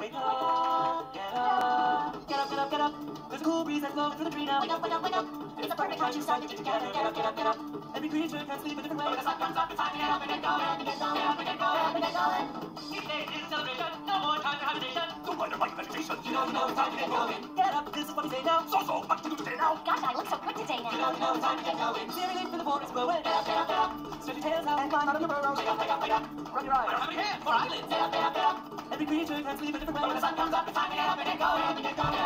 Wake up, get up, get up, get up, get up. There's a cool breeze that's blowing through the tree now. Wake up, wake up, wake up. It's a perfect time to start to get together. Get up, get up, get up. Every creature can sleep a different way. When the sun comes up, it's time to get up and get going. Get up get up and get going. Each day is a celebration. No more time for hibernation. Don't mind your meditation. You know, you know, it's time to get going. Get up, this is what we say now. So, so, much to do today now. Gosh, I look so good today You know, you know, it's time to get going. Everything for the forest growing. Get up, get up, get up. Stretch your tails out and climb out of your burrow. Wake up, wake up, wake up. Rub your eyes. How many hands? Four eyelids. Get up, get up, get up. Every creature can sleep a different way. When the sun comes up, it's time to get up and get going. Up and get going,